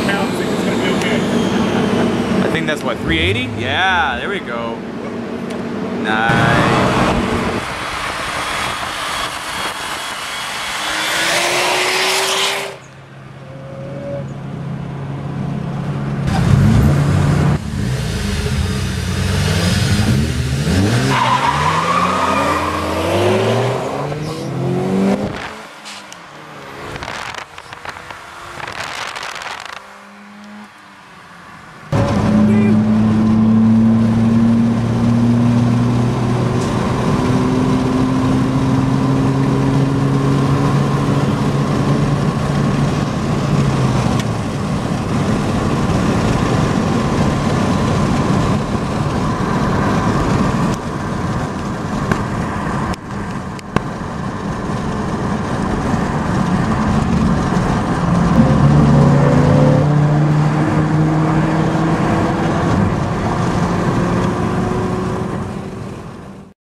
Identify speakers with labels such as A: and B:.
A: pounds, it's gonna be okay.
B: I think that's what, 380? Yeah, there we go. Nice.